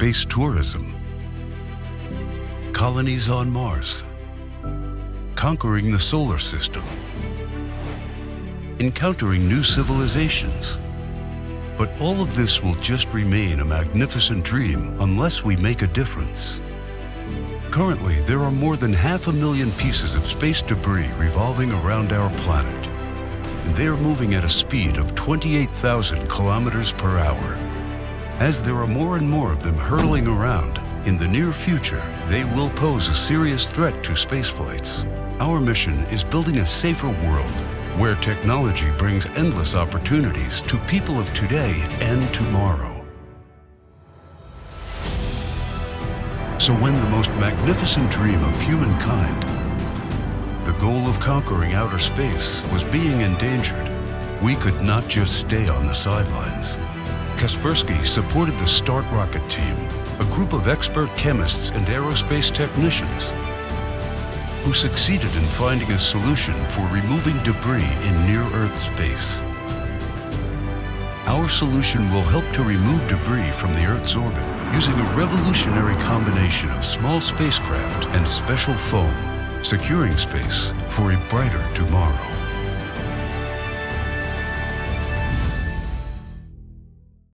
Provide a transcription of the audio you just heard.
space tourism, colonies on Mars, conquering the solar system, encountering new civilizations. But all of this will just remain a magnificent dream unless we make a difference. Currently, there are more than half a million pieces of space debris revolving around our planet. And they are moving at a speed of 28,000 kilometers per hour. As there are more and more of them hurtling around, in the near future, they will pose a serious threat to space flights. Our mission is building a safer world where technology brings endless opportunities to people of today and tomorrow. So when the most magnificent dream of humankind, the goal of conquering outer space, was being endangered, we could not just stay on the sidelines. Kaspersky supported the StartRocket team, a group of expert chemists and aerospace technicians who succeeded in finding a solution for removing debris in near-Earth space. Our solution will help to remove debris from the Earth's orbit using a revolutionary combination of small spacecraft and special foam, securing space for a brighter tomorrow.